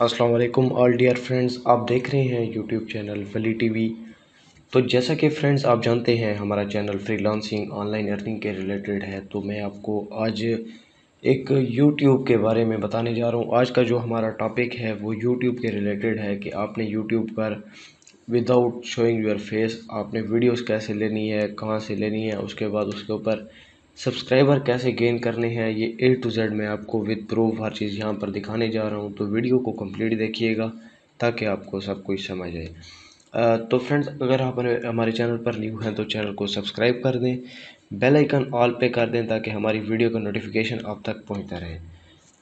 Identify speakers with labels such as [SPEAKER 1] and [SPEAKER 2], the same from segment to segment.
[SPEAKER 1] अस्सलाम वालेकुम all dear friends आप देख रहे हैं यूट्यूब चैनल वली टीवी तो जैसा कि फ्रेंड्स आप जानते हैं हमारा चैनल फ्रीलांसिंग ऑनलाइन अर्निंग के रिलेटेड है तो मैं आपको आज एक यूट्यूब के बारे में बताने जा रहा हूँ। आज का जो हमारा टॉपिक है, वो यूट्यूब के रिलेटेड है कि आपने यूट्यूब पर विदाउट शोइंग योर फेस आपने वीडियोस कैसे लेनी है, कहाँ से लेनी है, उसके बाद उसके ऊपर सब्सक्राइबर कैसे गेन करने हैं, ये ए टू जेड मैं आपको विद प्रूफ हर चीज़ यहाँ पर दिखाने जा रहा हूँ तो वीडियो को कंप्लीट देखिएगा, ताकि आपको सब कुछ समझ आए। तो फ्रेंड्स अगर आप हमारे चैनल पर न्यू हैं तो चैनल को सब्सक्राइब कर दें बेल आइकन ऑल पे कर दें, ताकि हमारी वीडियो का नोटिफिकेशन आप तक पहुँचता रहे।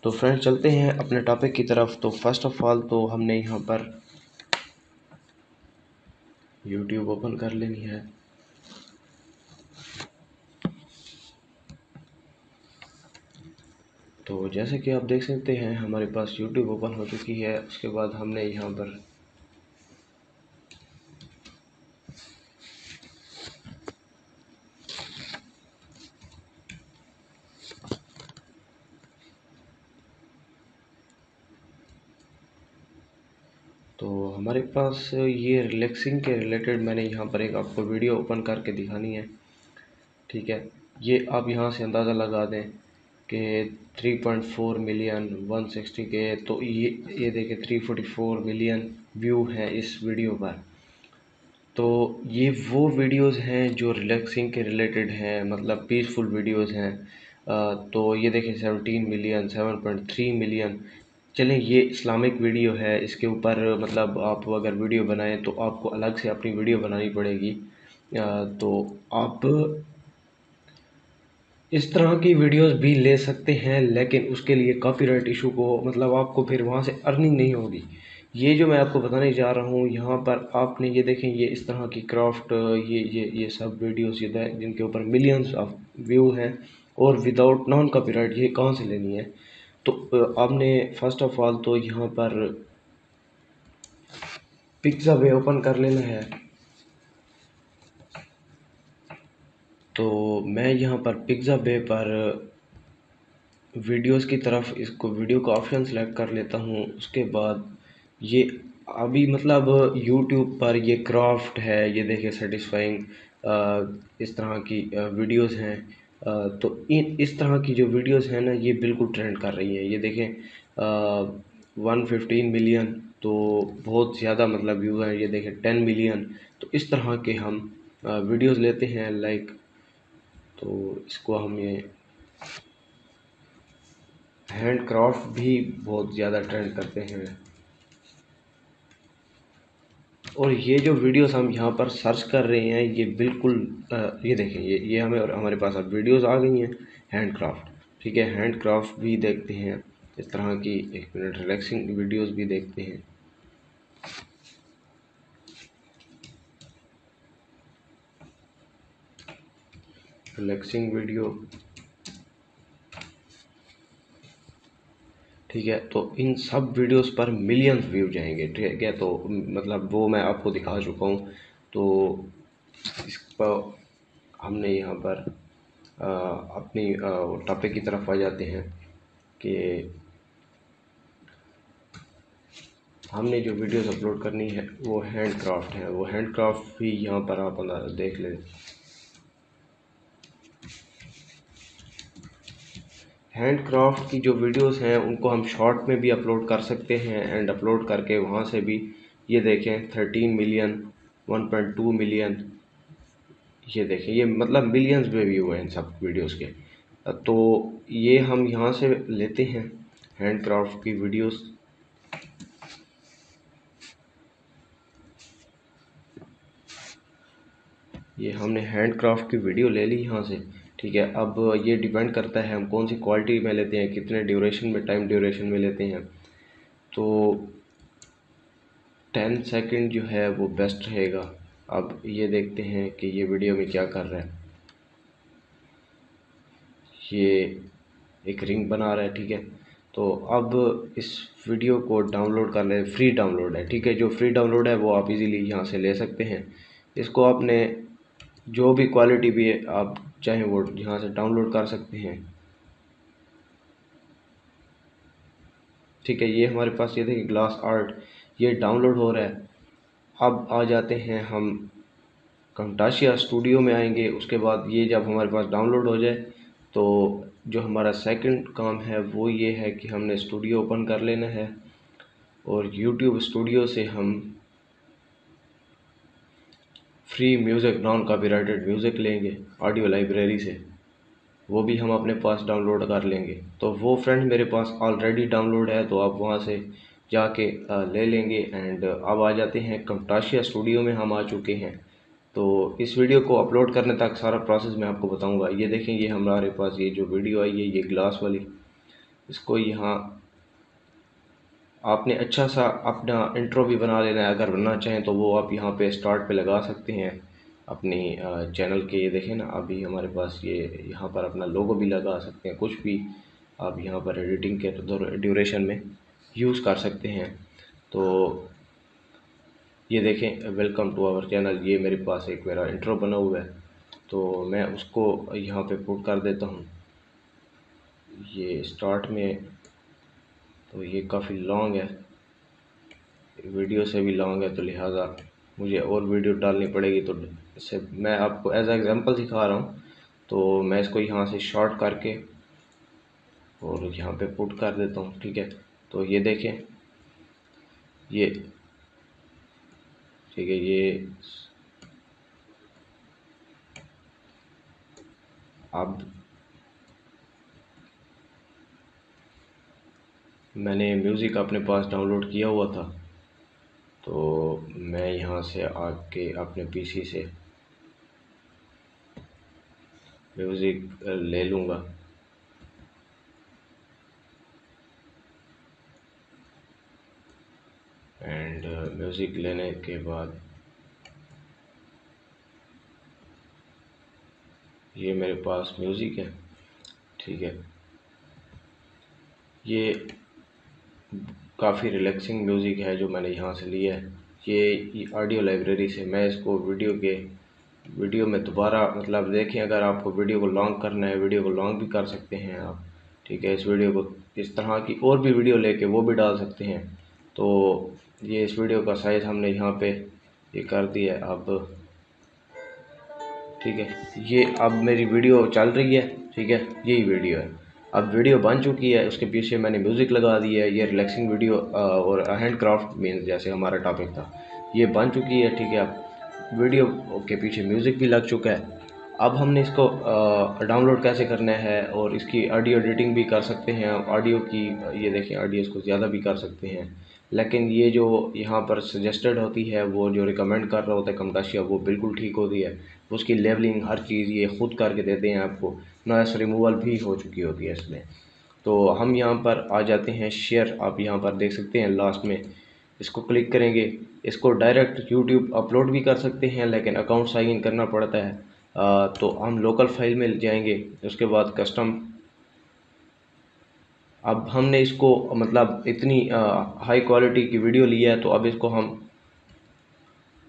[SPEAKER 1] तो फ्रेंड्स चलते हैं अपने टॉपिक की तरफ़। तो फ़र्स्ट ऑफ़ ऑल तो हमने यहाँ पर यूट्यूब ओपन कर लेनी है। तो जैसे कि आप देख सकते हैं, हमारे पास यूट्यूब ओपन हो चुकी है। उसके बाद हमने यहाँ पर तो हमारे पास ये रिलैक्सिंग के रिलेटेड मैंने यहाँ पर एक आपको वीडियो ओपन करके दिखानी है। ठीक है, ये आप यहाँ से अंदाज़ा लगा दें। के 3.4 मिलियन 160 के तो ये ये देखें 344 मिलियन व्यू हैं इस वीडियो पर। तो ये वो वीडियोस हैं जो रिलैक्सिंग के रिलेटेड हैं मतलब पीसफुल वीडियोस हैं। तो ये देखें 17 मिलियन 7.3 मिलियन चलें ये इस्लामिक वीडियो है, इसके ऊपर मतलब आप अगर वीडियो बनाएँ तो आपको अलग से अपनी वीडियो बनानी पड़ेगी। तो आप इस तरह की वीडियोस भी ले सकते हैं, लेकिन उसके लिए कॉपीराइट इशू को मतलब आपको फिर वहाँ से अर्निंग नहीं होगी। ये जो मैं आपको बताने जा रहा हूँ, यहाँ पर आपने ये देखें, ये इस तरह की क्राफ्ट ये ये ये सब वीडियोस ये जिनके ऊपर मिलियंस ऑफ़ व्यू हैं, और विदाउट नॉन कॉपीराइट ये कहाँ से लेनी है? तो आपने फ़र्स्ट ऑफ़ ऑल तो यहाँ पर पिक्ज़ा वे ओपन कर लेना है। तो मैं यहाँ पर पिज़्ज़ा बे पर वीडियोस की तरफ़ इसको वीडियो का ऑप्शन सेलेक्ट कर लेता हूँ। उसके बाद ये अभी मतलब यूट्यूब पर ये क्राफ्ट है, ये देखिए सेटिस्फाइंग इस तरह की वीडियोस हैं। तो इन, इस तरह की जो वीडियोस हैं ना, ये बिल्कुल ट्रेंड कर रही हैं। ये देखें वन फिफ्टीन मिलियन तो बहुत ज़्यादा मतलब व्यू है। ये देखें टेन मिलियन तो इस तरह के हम वीडियोस लेते हैं लाइक तो इसको हम हैंड क्राफ्ट भी बहुत ज़्यादा ट्रेंड करते हैं। और ये जो वीडियोस हम यहाँ पर सर्च कर रहे हैं, ये बिल्कुल ये देखें, ये ये हमें और हमारे पास अब वीडियोस आ गई हैं, हैंड क्राफ्ट। ठीक है, हैंड क्राफ्ट भी देखते हैं, इस तरह की एक मिनट रिलैक्सिंग वीडियोस भी देखते हैं। रिलैक्सिंग वीडियो ठीक है तो इन सब वीडियोस पर मिलियंस व्यू जाएँगे ठीक है? तो मतलब वो मैं आपको दिखा चुका हूँ। तो इस पर हमने यहाँ पर आ, अपनी टॉपिक की तरफ़ आ जाते हैं कि हमने जो वीडियोस अपलोड करनी है वो हैंड क्राफ्ट है। वो हैंड क्राफ्ट भी यहाँ पर आप देख लें। हैंड क्राफ्ट की जो वीडियोस हैं, उनको हम शॉर्ट में भी अपलोड कर सकते हैं एंड अपलोड करके वहाँ से भी, ये देखें thirteen million one point two million ये देखें, ये मतलब मिलियंस में व्यू हैं इन सब वीडियोस के। तो ये हम यहाँ से लेते हैं हैंड क्राफ्ट की वीडियोस ये हमने हैंड क्राफ्ट की वीडियो ले ली यहाँ से। ठीक है? अब ये डिपेंड करता है हम कौन सी क्वालिटी में लेते हैं, कितने ड्यूरेशन में टाइम ड्यूरेशन में लेते हैं। तो टेन सेकंड जो है वो बेस्ट रहेगा। अब ये देखते हैं कि ये वीडियो में क्या कर रहा है। ये एक रिंग बना रहा है, ठीक है? तो अब इस वीडियो को डाउनलोड कर ले फ्री डाउनलोड है, ठीक है? जो फ्री डाउनलोड है वो आप इजीली यहाँ से ले सकते हैं। इसको आपने जो भी क्वालिटी भी है, आप चाहे वो यहाँ से डाउनलोड कर सकते हैं। ठीक है, ये हमारे पास ये देखिए ग्लास आर्ट ये डाउनलोड हो रहा है। अब आ जाते हैं हम कंटाशिया स्टूडियो में आएँगे, उसके बाद ये जब हमारे पास डाउनलोड हो जाए तो जो हमारा सेकंड काम है, वो ये है कि हमने स्टूडियो ओपन कर लेना है और यूट्यूब स्टूडियो से हम free music non copyrighted music लेंगे ऑडियो लाइब्रेरी से। वो भी हम अपने पास डाउनलोड कर लेंगे। तो वो फ्रेंड मेरे पास ऑलरेडी डाउनलोड है तो आप वहाँ से जाके ले लेंगे एंड अब आ जाते हैं कंटाशिया स्टूडियो में हम आ चुके हैं। तो इस वीडियो को अपलोड करने तक सारा प्रोसेस मैं आपको बताऊँगा। ये देखें, ये हमारे पास ये जो वीडियो आई है, ये ग्लास वाली। इसको यहाँ आपने अच्छा सा अपना इंट्रो भी बना लेना है। अगर बनना चाहें तो वो आप यहाँ पे स्टार्ट पे लगा सकते हैं। अपनी चैनल के ये देखें ना, अभी हमारे पास ये, यहाँ पर अपना लोगो भी लगा सकते हैं। कुछ भी आप यहाँ पर एडिटिंग के ड्यूरेशन में यूज़ कर सकते हैं। तो ये देखें वेलकम टू आवर चैनल ये मेरे पास एक मेरा इंट्रो बना हुआ है। तो मैं उसको यहाँ पे पुट कर देता हूँ। ये स्टार्ट में तो ये काफ़ी लॉन्ग है। वीडियो से भी लॉन्ग है तो लिहाजा मुझे और वीडियो डालनी पड़ेगी तो इससे मैं आपको एज एग्ज़ाम्पल दिखा रहा हूँ। तो मैं इसको यहाँ से शॉर्ट करके और यहाँ पे पुट कर देता हूँ, ठीक है? तो ये देखें, ये, ठीक है, ये अब मैंने म्यूज़िक अपने पास डाउनलोड किया हुआ था। तो मैं यहाँ से आके अपने पीसी से म्यूज़िक ले लूँगा। एंड म्यूज़िक लेने के बाद ये मेरे पास म्यूज़िक है। ठीक है। ये काफ़ी रिलैक्सिंग म्यूज़िक है जो मैंने यहाँ से लिया है। ये ऑडियो लाइब्रेरी से मैं इसको वीडियो के वीडियो में दोबारा मतलब देखें, अगर आपको वीडियो को लॉन्ग करना है वीडियो को लॉन्ग भी कर सकते हैं आप, ठीक है? इस वीडियो को इस तरह की और भी वीडियो लेके वो भी डाल सकते हैं। तो ये इस वीडियो का साइज़ हमने यहाँ पे ये कर दिया है अब, ठीक है? ये अब मेरी वीडियो चल रही है, ठीक है? यही वीडियो है। अब वीडियो बन चुकी है, उसके पीछे मैंने म्यूज़िक लगा दी है, ये रिलैक्सिंग वीडियो और हैंड क्राफ्ट मीन जैसे हमारा टॉपिक था। ये बन चुकी है, ठीक है, अब वीडियो के पीछे म्यूज़िक भी लग चुका है। अब हमने इसको डाउनलोड कैसे करना है और इसकी ऑडियो एडिटिंग भी कर सकते हैं ऑडियो की, ये देखें ऑडियो इसको ज़्यादा भी कर सकते हैं। लेकिन ये जो यहाँ पर सजेस्टेड होती है, वो जो रिकमेंड कर रहा होता है कमटाशिया वो बिल्कुल ठीक होती है। उसकी लेवलिंग हर चीज़ ये ख़ुद करके देते हैं आपको। नॉइस रिमूवल भी हो चुकी होती है इसमें। तो हम यहाँ पर आ जाते हैं शेयर। आप यहाँ पर देख सकते हैं लास्ट में। इसको क्लिक करेंगे। इसको डायरेक्ट यूट्यूब अपलोड भी कर सकते हैं लेकिन अकाउंट साइन इन करना पड़ता है। आ, तो हम लोकल फ़ाइल में जाएँगे। उसके बाद कस्टम। अब हमने इसको मतलब इतनी आ, हाई क्वालिटी की वीडियो लिया है तो अब इसको हम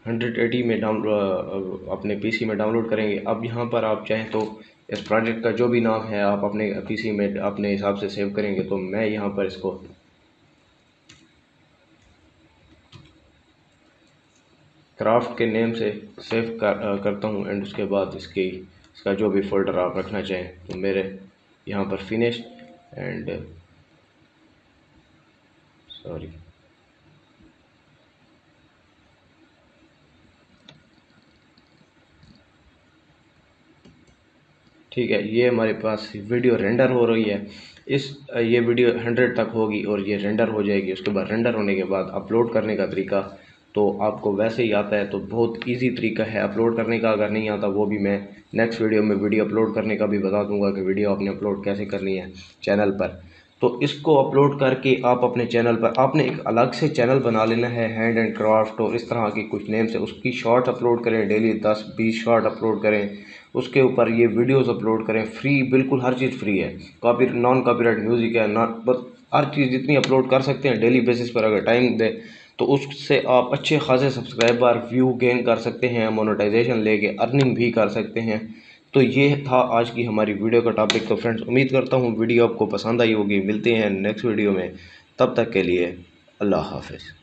[SPEAKER 1] 180 में डाउन अपने पीसी में डाउनलोड करेंगे। अब यहाँ पर आप चाहें तो इस प्रोजेक्ट का जो भी नाम है आप अपने पीसी में अपने हिसाब से सेव करेंगे तो मैं यहाँ पर इसको क्राफ्ट के नेम से सेव कर, करता हूँ एंड उसके बाद इसकी इसका जो भी फोल्डर आप रखना चाहें तो मेरे यहाँ पर फिनिश एंड सॉरी ठीक है, ये हमारे पास वीडियो रेंडर हो रही है। इस, ये वीडियो हंड्रेड तक होगी और ये रेंडर हो जाएगी। उसके बाद रेंडर होने के बाद अपलोड करने का तरीका तो आपको वैसे ही आता है तो बहुत इजी तरीका है अपलोड करने का। अगर नहीं आता, वो भी मैं नेक्स्ट वीडियो में वीडियो अपलोड करने का भी बता दूँगा कि वीडियो आपने अपलोड कैसे करनी है चैनल पर। तो इसको अपलोड करके आप अपने चैनल पर, आपने एक अलग से चैनल बना लेना है हैंड एंड क्राफ्ट और इस तरह की कुछ नेम से। उसकी शॉर्ट अपलोड करें डेली दस, बीस शॉर्ट अपलोड करें। उसके ऊपर ये वीडियोस अपलोड करें फ्री बिल्कुल हर चीज़ फ्री है। कॉपी नॉन कॉपीराइट म्यूज़िक है नॉट बस हर चीज़ जितनी अपलोड कर सकते हैं डेली बेसिस पर अगर टाइम दे तो उससे आप अच्छे खासे सब्सक्राइबर व्यू गेन कर सकते हैं मोनेटाइजेशन लेके अर्निंग भी कर सकते हैं। तो ये था आज की हमारी वीडियो का टॉपिक तो फ्रेंड्स उम्मीद करता हूँ वीडियो आपको पसंद आई होगी। मिलते हैं नेक्स्ट वीडियो में। तब तक के लिए अल्लाह हाफिज़।